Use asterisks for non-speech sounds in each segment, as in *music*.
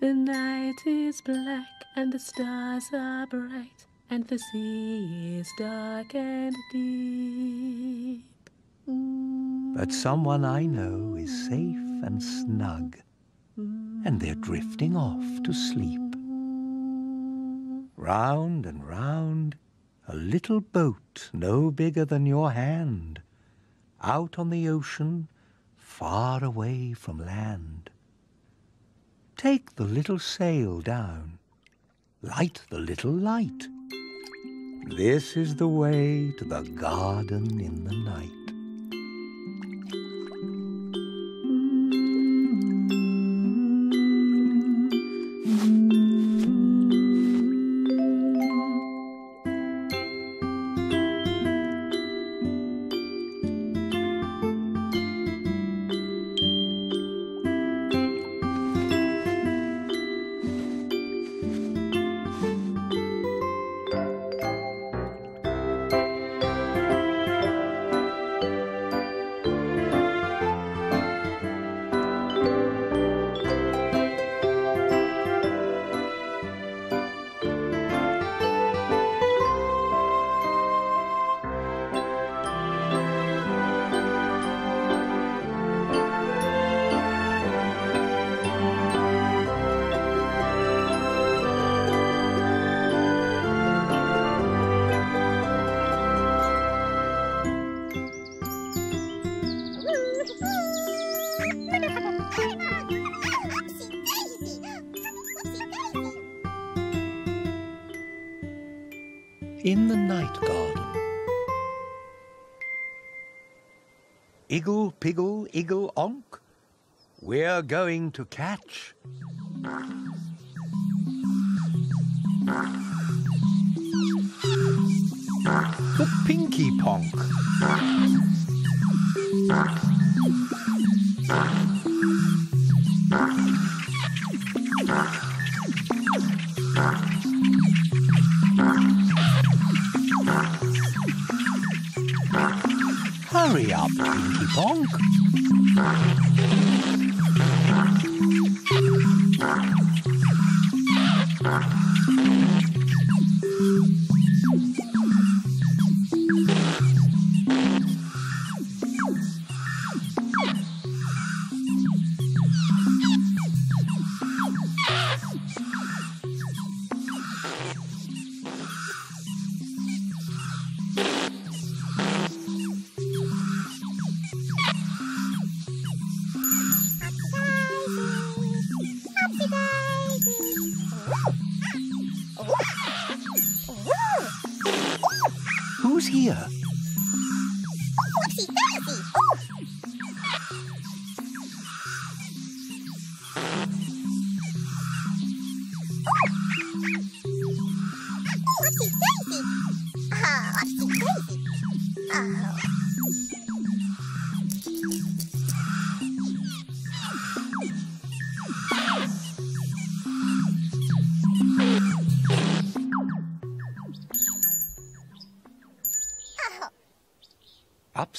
The night is black and the stars are bright and the sea is dark and deep. But someone I know is safe and snug, and they're drifting off to sleep. Round and round, a little boat no bigger than your hand, out on the ocean, far away from land. Take the little sail down, light the little light. This is the way to the garden in the night. In the night garden. Iggle, piggle, iggle, onk, we're going to catch. The Pinky Ponk. Hurry up, Pinky Ponk.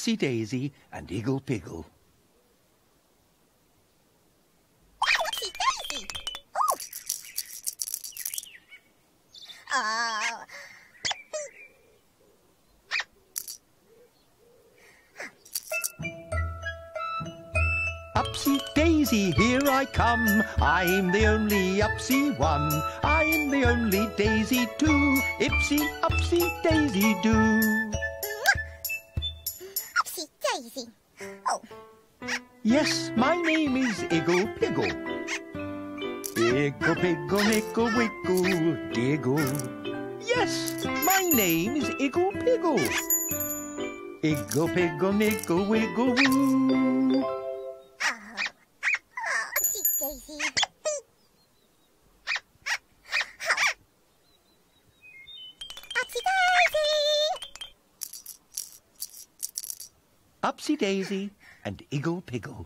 Upsy Daisy and Iggle Piggle. Daisy! Oh! Oh. Upsy Daisy, here I come. I'm the only Upsy one. I'm the only Daisy too. Ipsy Upsy Daisy do. Yes, my name is Iggle Piggle. Iggle Piggle Nickle Wiggle Diggle. Yes, my name is Iggle Piggle. Iggle Piggle Nickle Wiggle Woo. Oh. Oh, upsy daisy! Upsie daisy! Upsy Daisy and Iggle Piggle.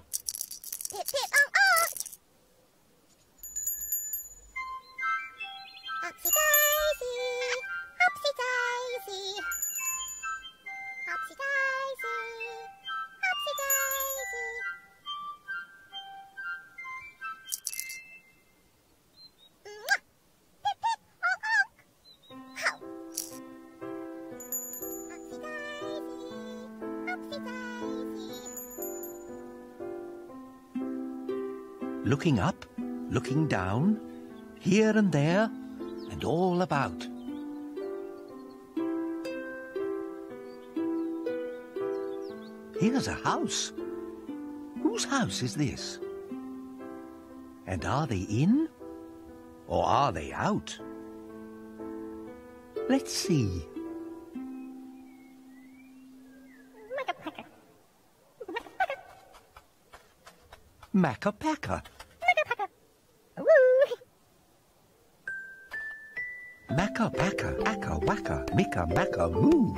Looking up, looking down, here and there, and all about. Here's a house. Whose house is this? And are they in? Or are they out? Let's see. Makka-Pakka. Macapaca. Woo! Makka-Pakka, Acca-Wacca, Micca-Macca, Moo.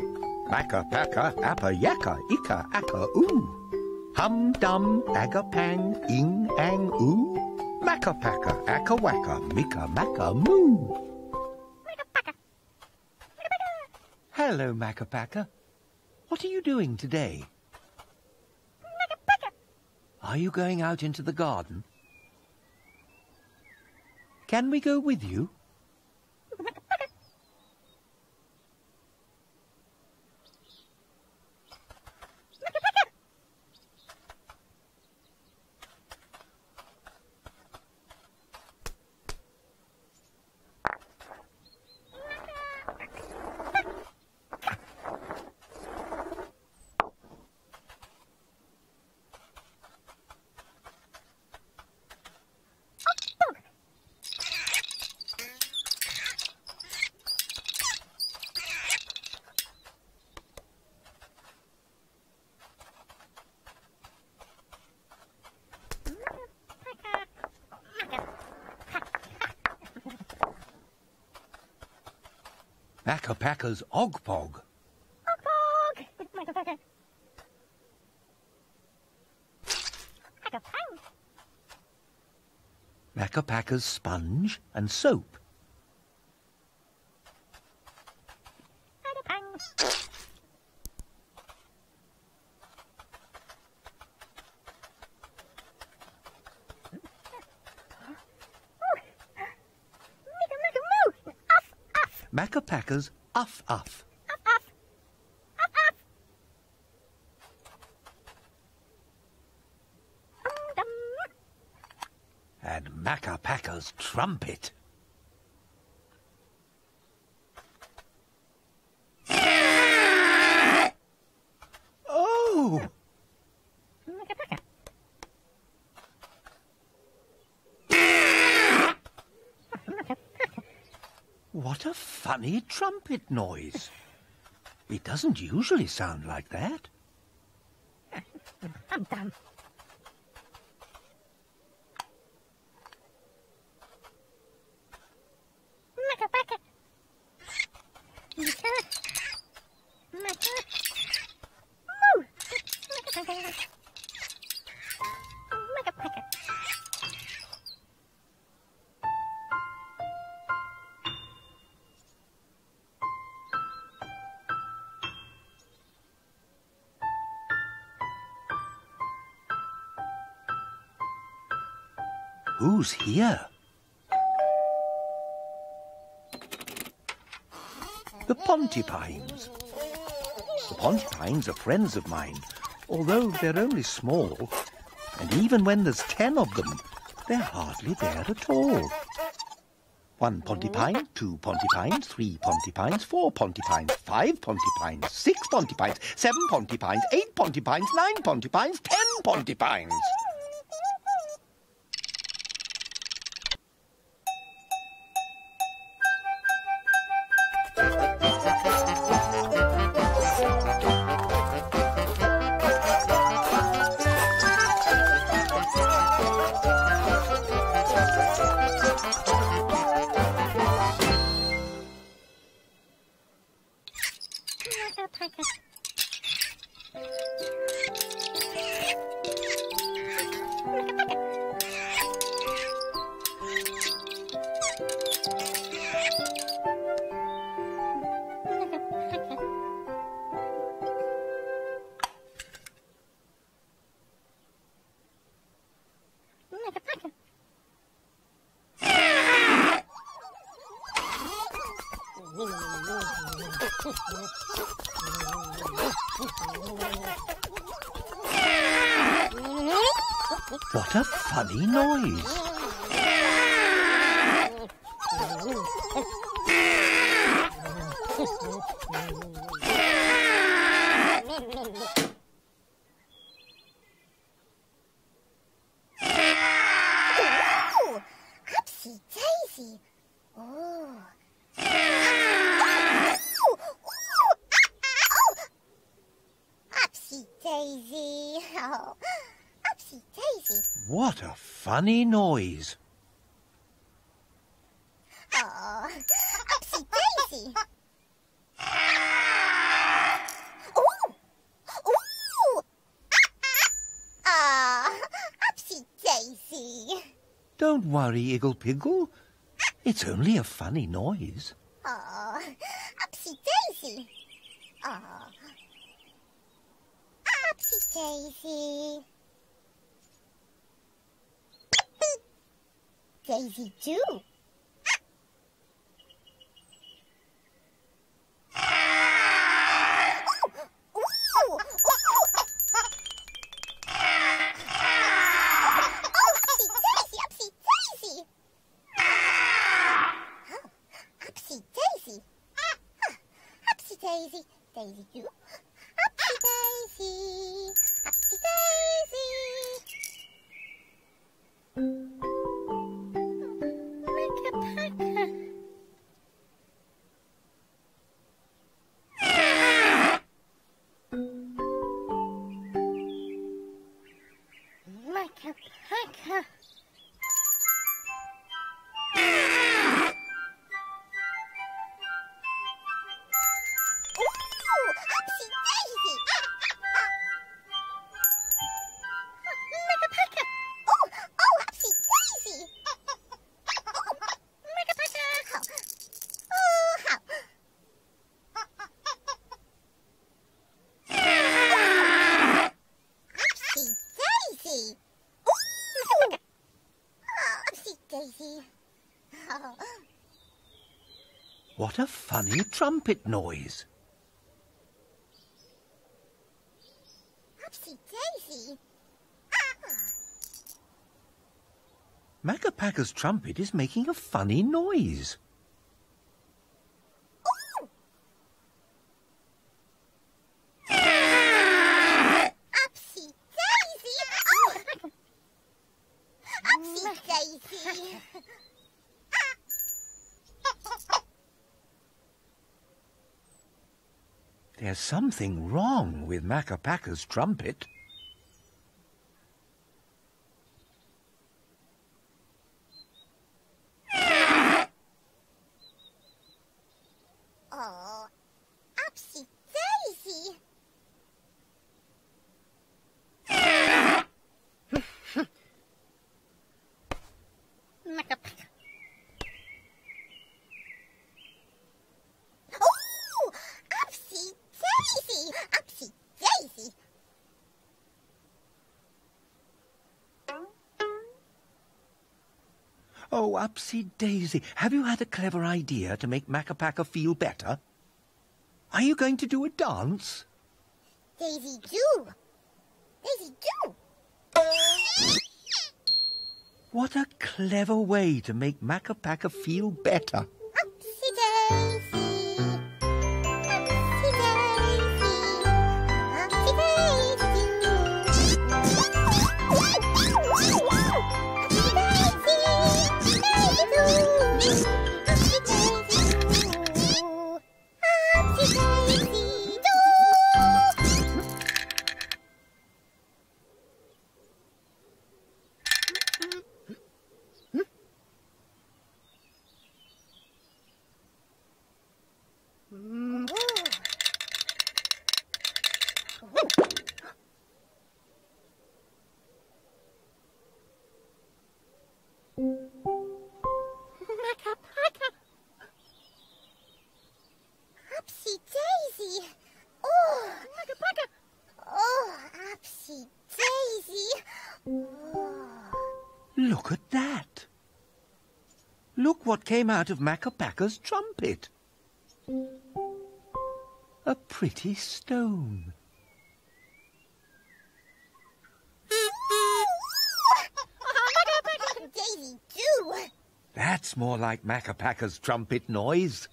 Makka-Pakka, Appa-Yacca, Icka-Acca, Ooh. Hum-Dum, Agga-Pang, Ing-Ang, Ooh. Makka-Pakka, Acca-Wacca, Micca-Macca, Moo. Makka Pakka. Macapaca. Hello, Makka-Pakka. What are you doing today? Are you going out into the garden? Can we go with you? Makka-Pakka's Ogpog. Ogpog. Makka Pakka. Macapang. Makka-Pakka's Sponge and Soap. Makka-Pakka's Uff Uff. Um. And Trumpet. Oh! Makka Pakka. What a funny trumpet noise. It doesn't usually sound like that. Who's here? The Pontipines. The Pontipines are friends of mine, although they're only small. And even when there's ten of them, they're hardly there at all. One Pontipine, two Pontipines, three Pontipines, four Pontipines, five Pontipines, six Pontipines, seven Pontipines, eight Pontipines, nine Pontipines, ten Pontipines. Funny noise! *laughs* Ooh, upsy daisy. Oh. Ooh, ooh, ow, Upsy daisy. Oh, upsy daisy. What a funny noise! Oh, upsy daisy. Ooh, ooh. Ah, upsy daisy. Don't worry, Iggle Piggle. It's only a funny noise. Oh, upsy daisy. Oh. Upsy daisy. Daisy too. Make a packer. Ooh, trumpet noise. Upsy daisy. Makka Pakka's trumpet is making a funny noise. Ooh. Upsy daisy. Oh. Upsy daisy. There's something wrong with Makka Pakka's trumpet. Oh, upsy daisy. Makka Pakka. Ooh, upsy daisy, upsy daisy. Oh, Upsy Daisy, have you had a clever idea to make Makka Pakka feel better? Are you going to do a dance? Daisy do. Daisy do. What a clever way to make Makka Pakka feel better. what came out of Makka Pakka's trumpet. A pretty stone. That's more like Makka Pakka's trumpet noise.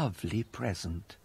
lovely present.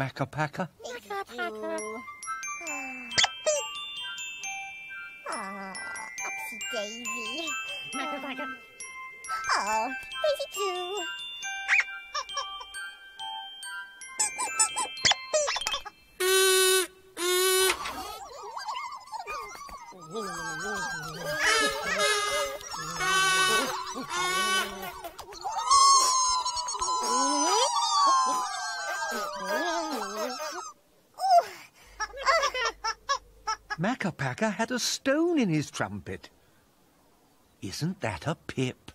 Makka Pakka. Macapaca. Oh, ah, Upsy Daisy. Makka Pakka. Oh, Daisy too. Had a stone in his trumpet. Isn't that a pip?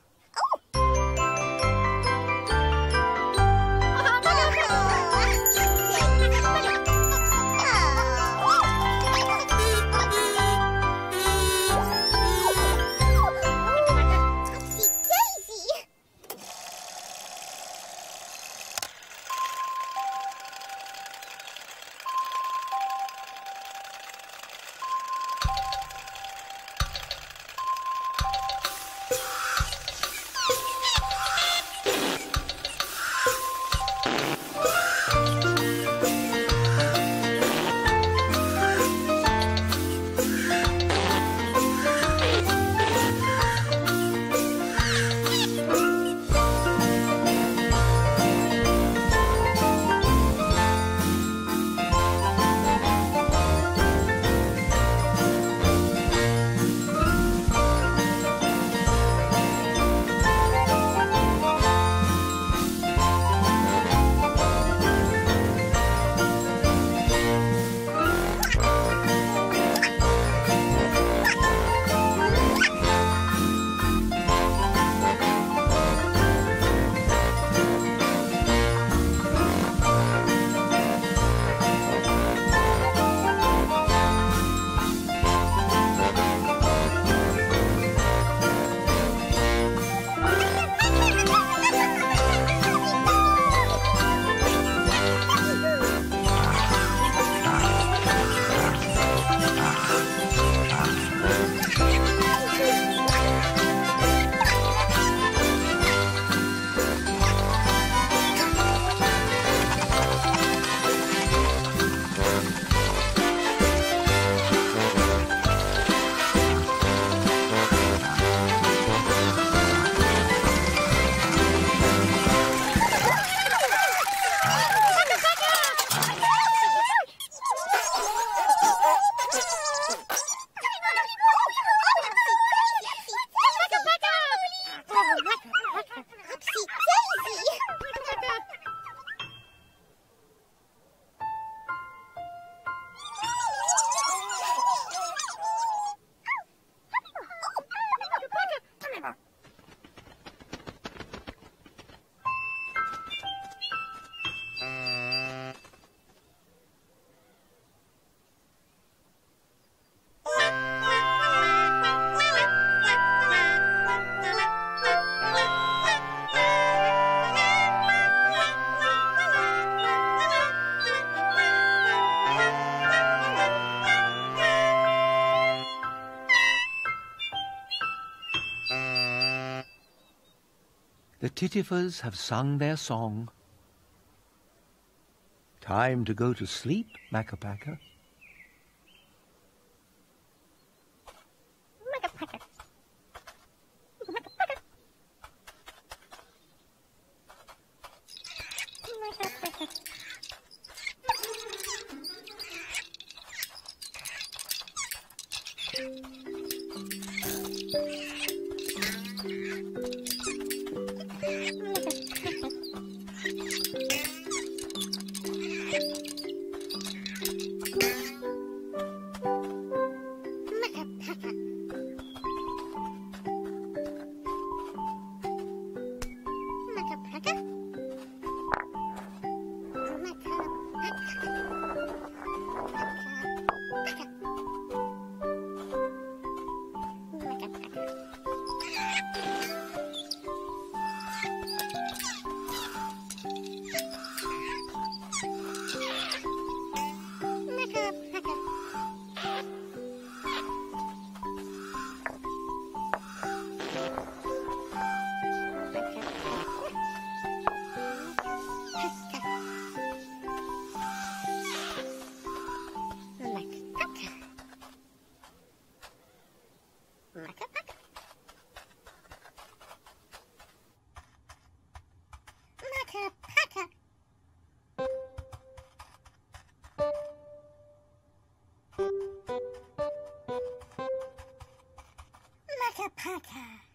The Tittifers have sung their song. Time to go to sleep, Makka America.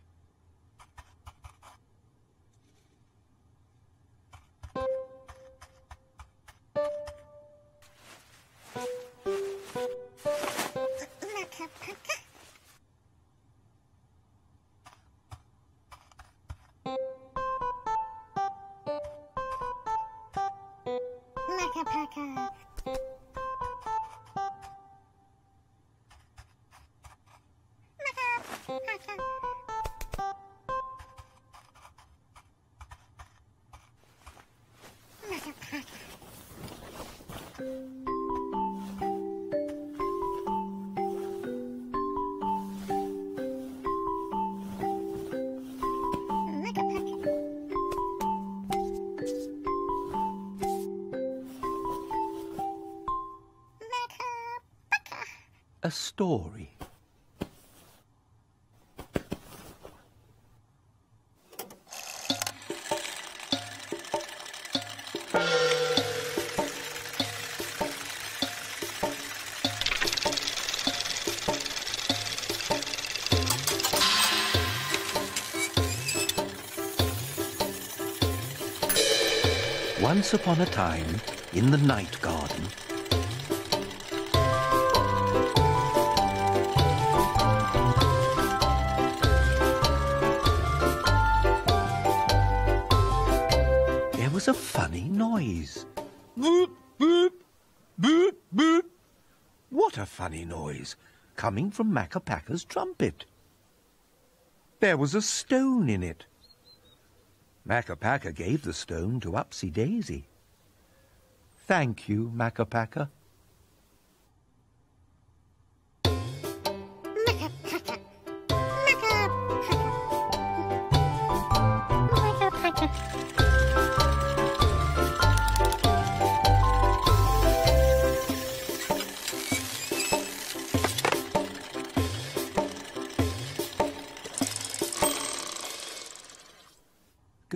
Story. Once upon a time, in the night garden, a funny noise. Boop, boop, boop, boop. What a funny noise, coming from Makka Pakka's trumpet. There was a stone in it. Makka Pakka gave the stone to Upsy Daisy. Thank you, Makka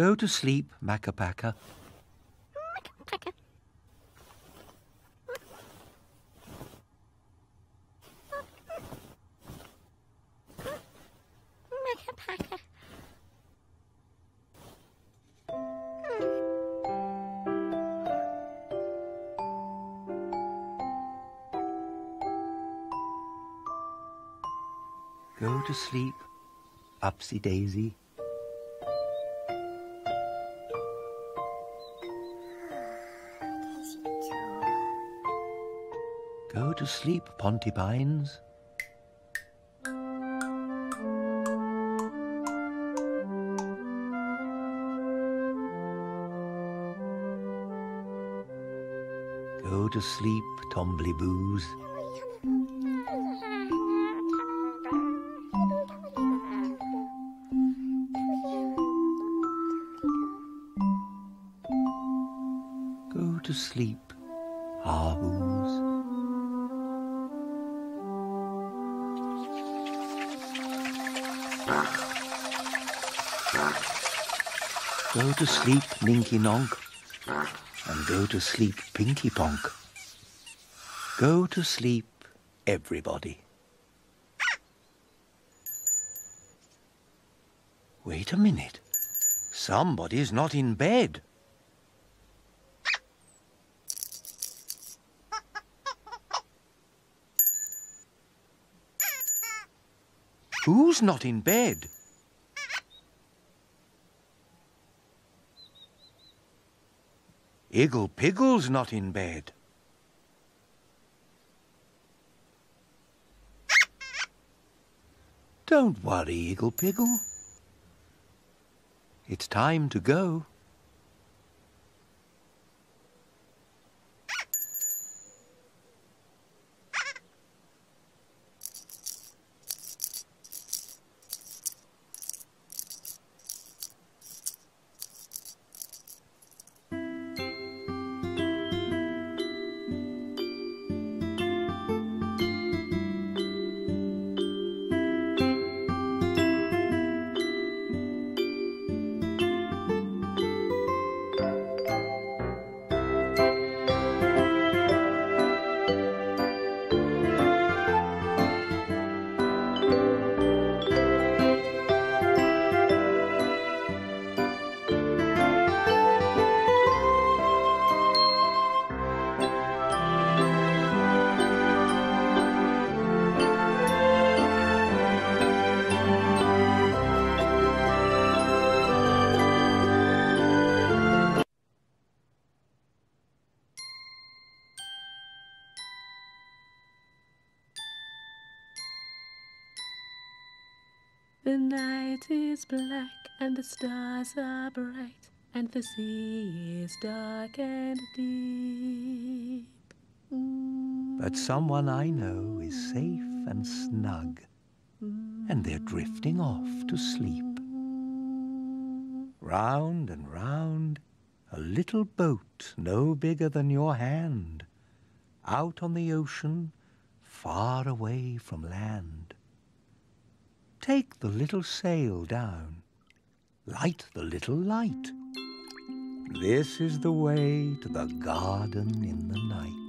Go to sleep, Makka Pakka. Macapaca. Makka Pakka. Go to sleep, Upsy Daisy. to sleep, Pontipines. Go to sleep, Tombly Go to sleep, Haahoos. Go to sleep, Ninky Nonk, and go to sleep, Pinky Ponk. Go to sleep, everybody. Wait a minute. Somebody's not in bed. Who's not in bed? Iggle Piggle's not in bed. Don't worry, Iggle Piggle. It's time to go. Night is black and the stars are bright, and the sea is dark and deep. But someone I know is safe and snug, and they're drifting off to sleep. Round and round, a little boat no bigger than your hand, out on the ocean, far away from land. Take the little sail down, light the little light. This is the way to the garden in the night.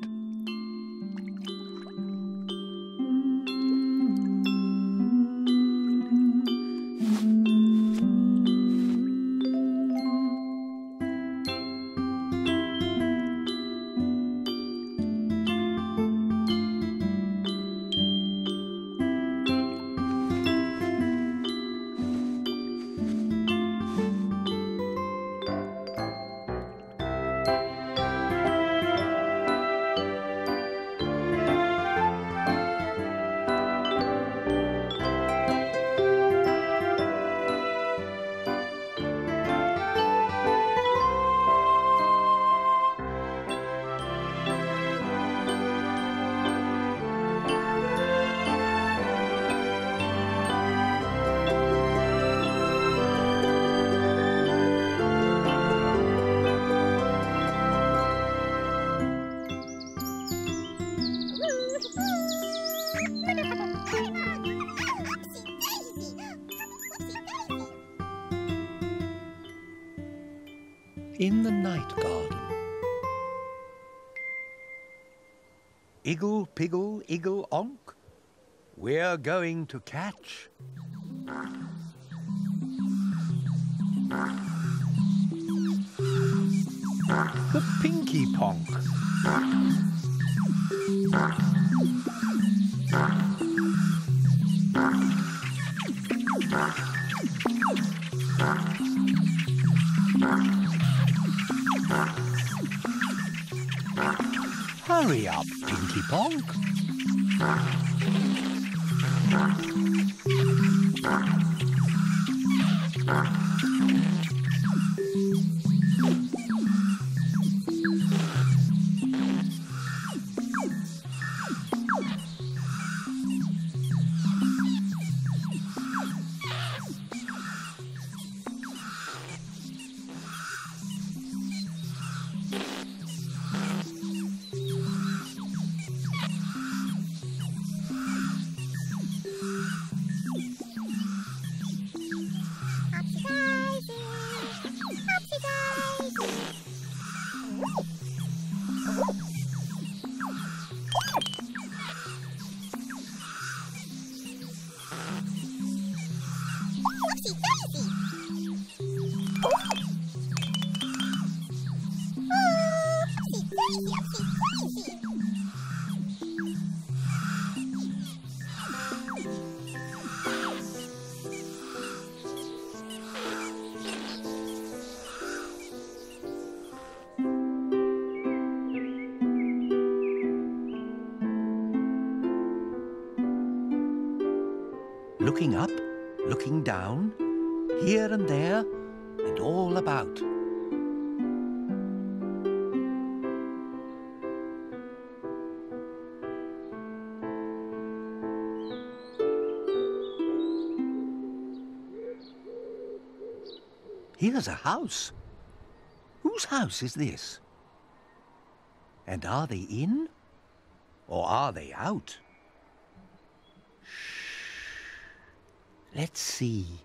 In the night garden. Iggle, piggle, iggle, onk, we're going to catch. The Pinky Ponk. Pinky down, here and there, and all about. Here's a house. Whose house is this? And are they in? Or are they out? Let's see.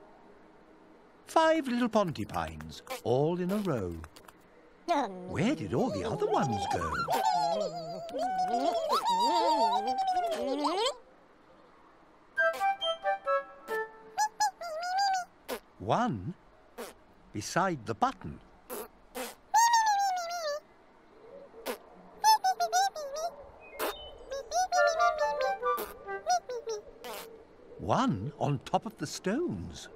Five little Pontipines, all in a row. Where did all the other ones go? One beside the button. One on top of the stones.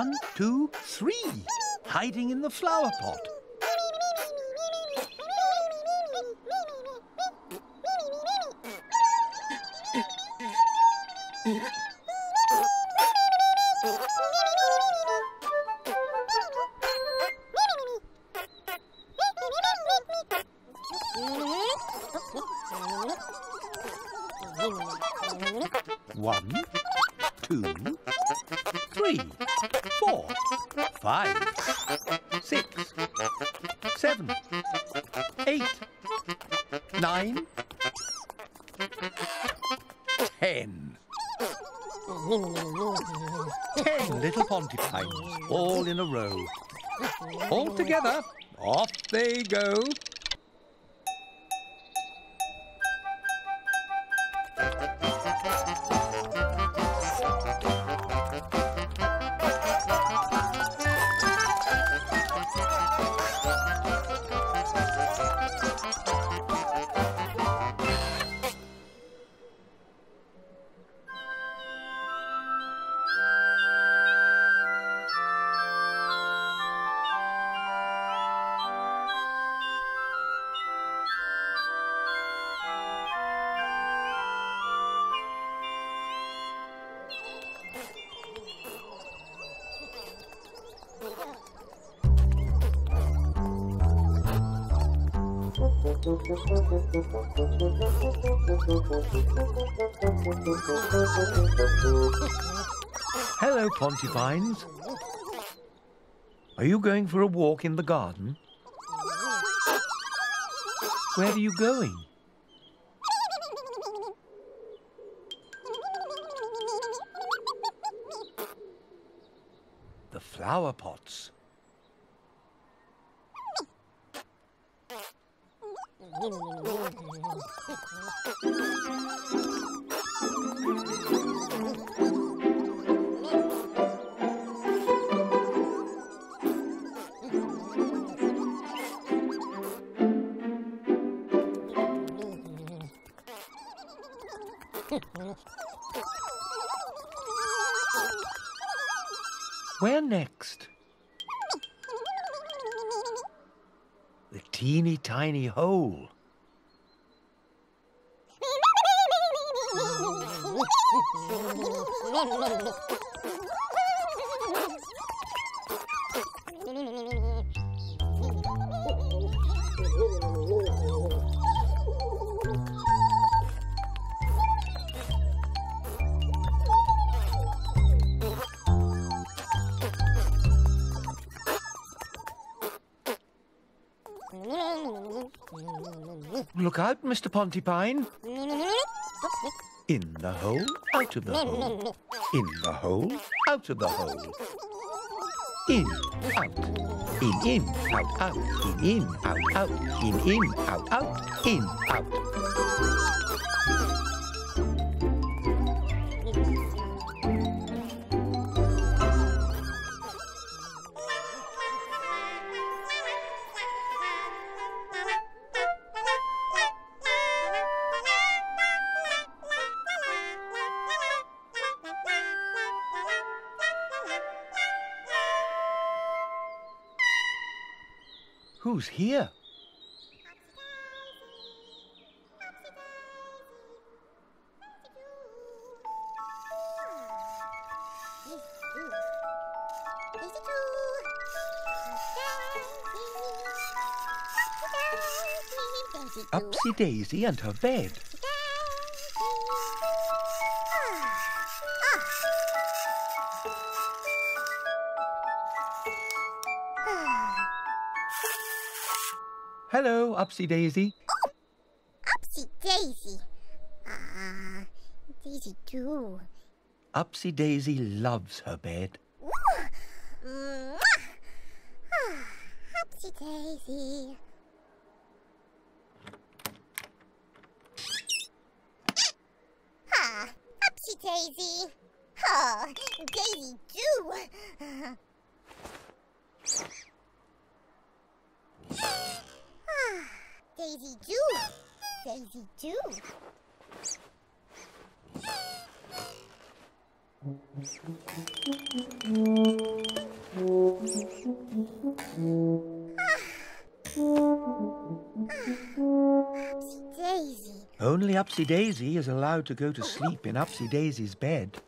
One, two, three, hiding in the flower pot. Seven, eight, nine, ten. Ten little Pontipines, all in a row. All together, off they go. Hello, Pontipines. Are you going for a walk in the garden? Where are you going? The flower pots. Where next? Teeny tiny hole. *laughs* Mr. Pontipine. In the hole, out of the hole. In the hole, out of the hole. In, out. In, in, out, out. In, in, out, out. In, in, out, out. In, out. Here? Upsy Daisy and her bed. Hello, Upsy Daisy. Upsy Daisy. Ah, Daisy too. Upsy Daisy loves her bed. Upsy Daisy is allowed to go to sleep in Upsy Daisy's bed.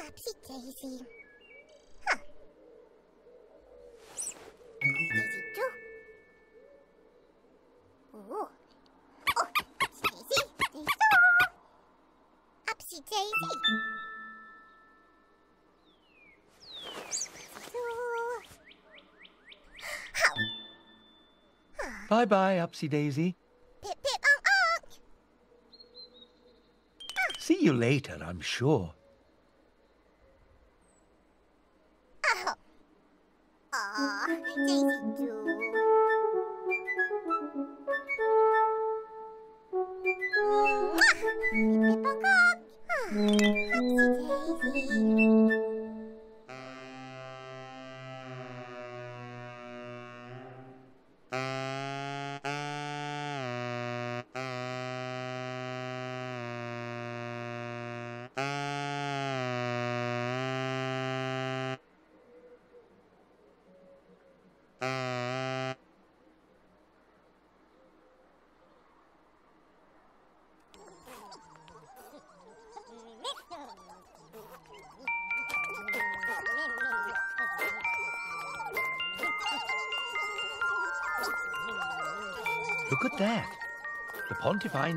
Upsy Daisy. Huh. Oh, daisy too. Oh. Oh, Upsy Daisy. Daisy too. Upsy Daisy. Daisy Bye bye, Upsy Daisy. Pip pip unk unk. See you later, I'm sure.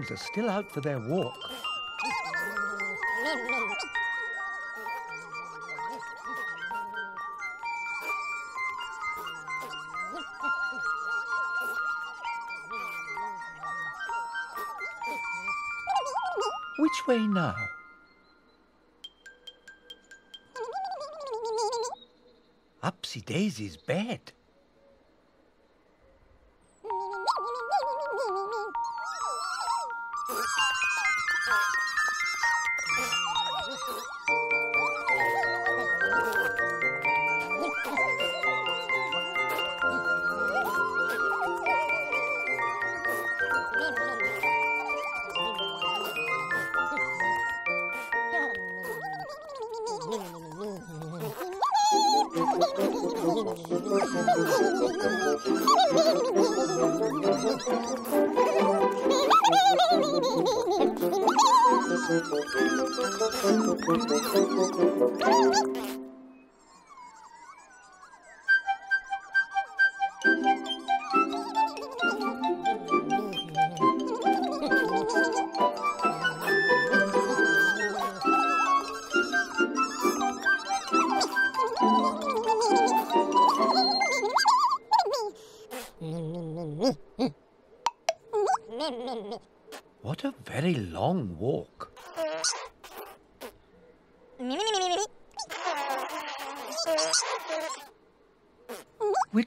dogs are still out for their walk. Which way now? Upsy Daisy's bed. What *laughs*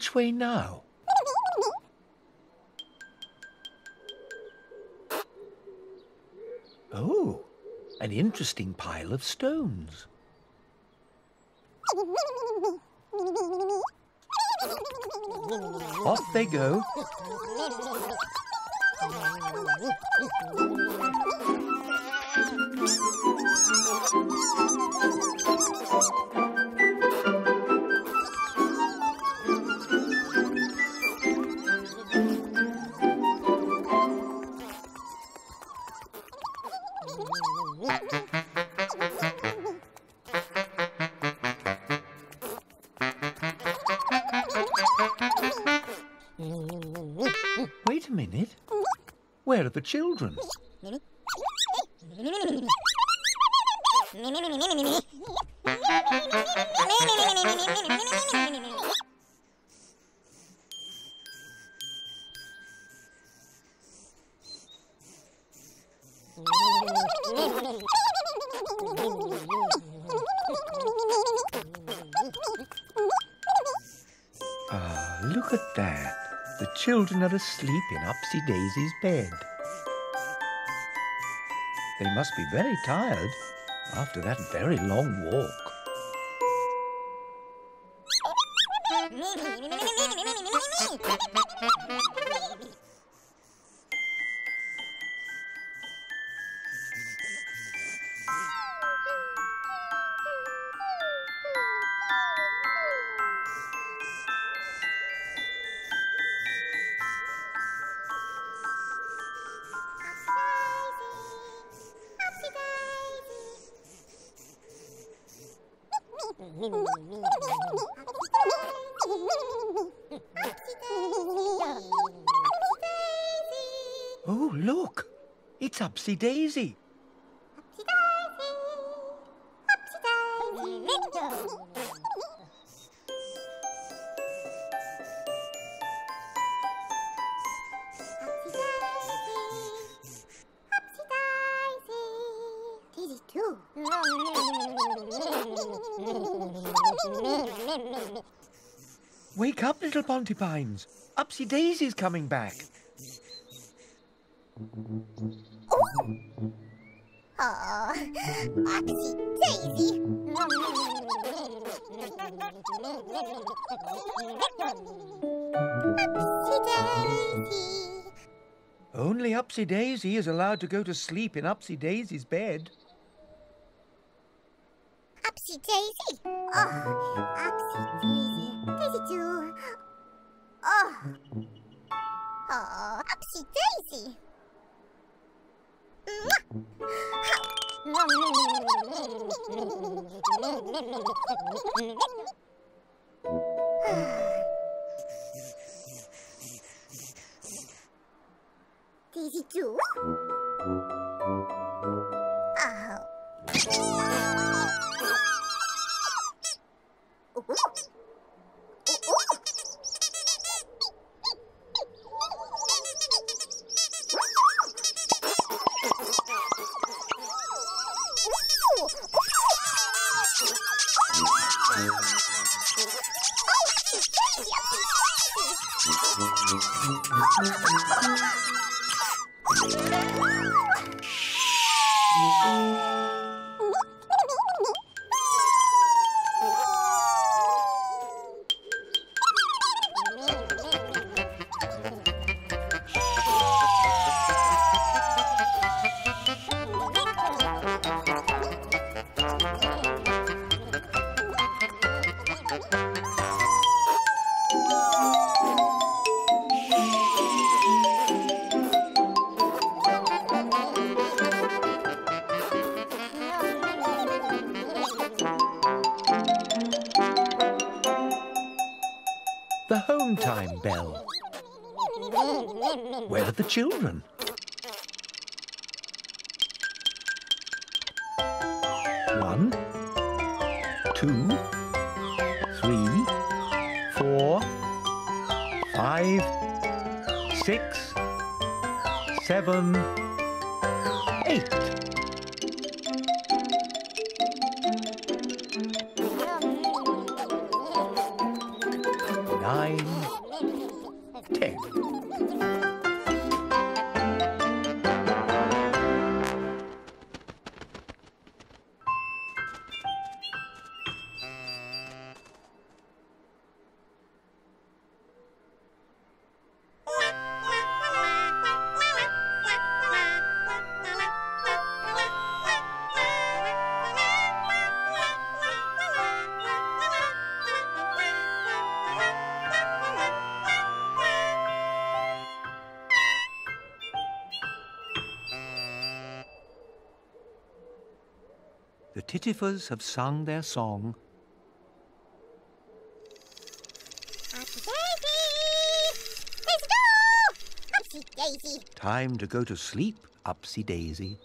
Which way now? Oh, an interesting pile of stones. Off they go. The children? Ah, look at that. The children are asleep in Upsy Daisy's bed. They must be very tired after that very long walk. It's Upsy Daisy. Daisy. Wake up, little Pontipines. Upsy Daisy's coming back. Oh, Daisy. Upsy Daisy. Only Upsy Daisy is allowed to go to sleep in Upsy Daisy's bed. Upsy Daisy. Oh, Upsy Daisy. Daisy too. Oh. Oh, Upsy Daisy. Daisy too. Time bell. Where are the children? The Tittifers have sung their song. Upsy Daisy! Let's go! Upsy Daisy! Time to go to sleep, Upsy Daisy.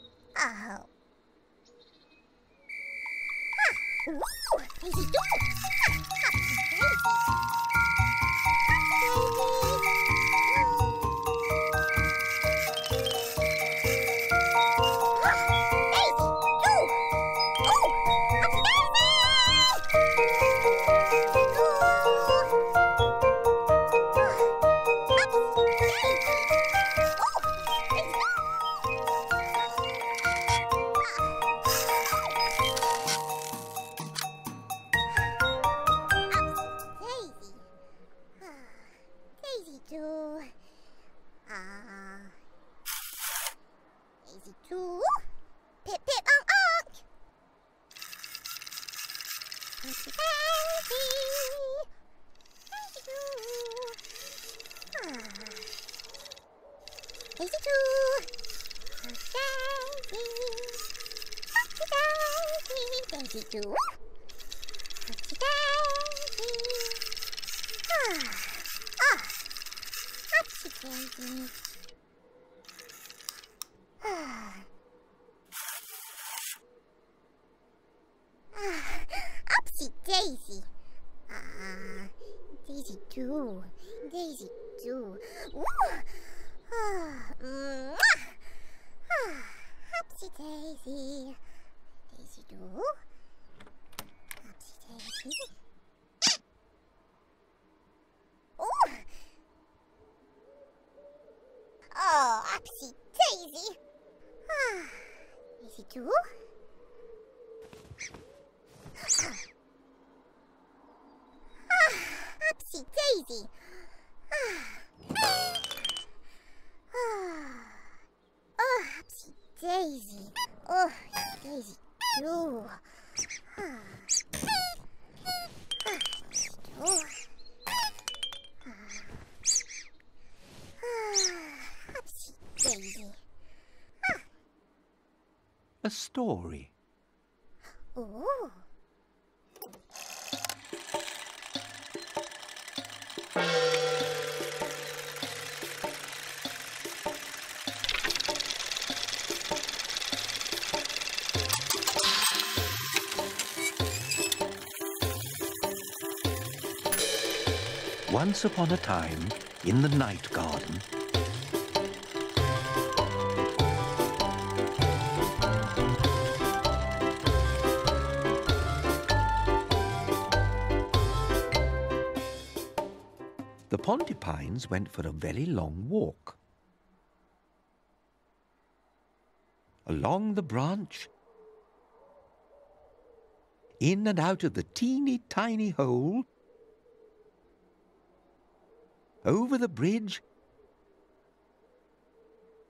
Upsy Daisy. Daisy do. Upsy Daisy. Oh! Oh, Upsy Daisy! Ah, Daisy too? Ah, Upsy Daisy! Ah. Ah. Oh, Upsy Daisy! Oh, Daisy too! Ah. Ah, Daisy too. Ah, Upsy Daisy. A story. Oh. Once upon a time, in the night garden, the Pontipines went for a very long walk. Along the branch, in and out of the teeny tiny hole, over the bridge,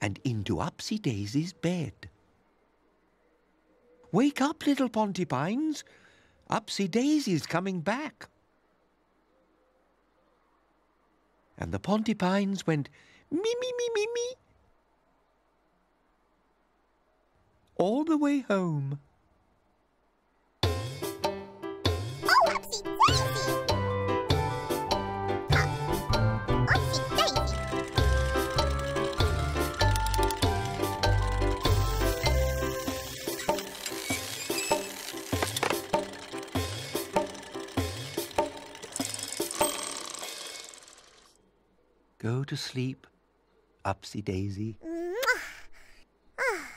and into Upsy Daisy's bed. Wake up, little Pontipines. Upsy Daisy's coming back. And the Pontipines went me, me, me, me, me. All the way home. Go to sleep, Upsy Daisy. Mwah. Ah.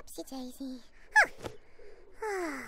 Upsy daisy. Ah. Ah.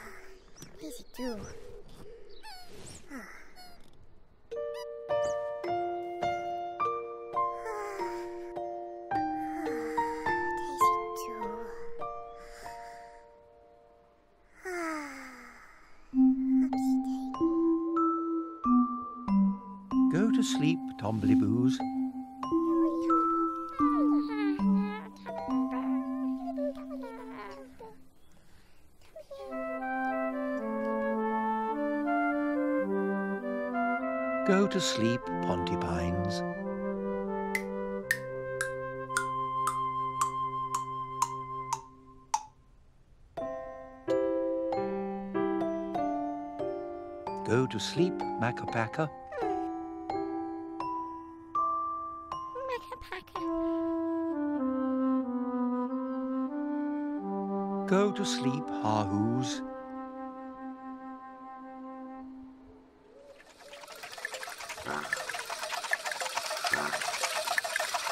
To sleep, Makka Pakka. Go to sleep, Haahoos.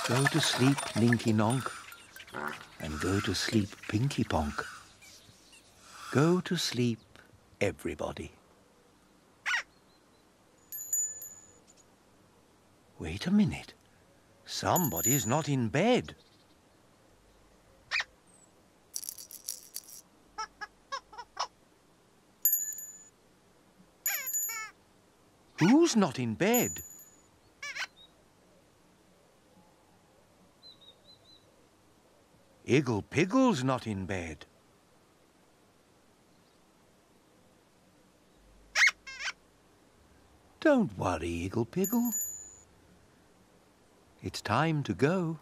Go to sleep, Ninky Nonk. And go to sleep, Pinky Ponk. Go to sleep, everybody. A minute. Somebody's not in bed. Who's not in bed? Iggle Piggle's not in bed. Don't worry, Iggle Piggle. It's time to go.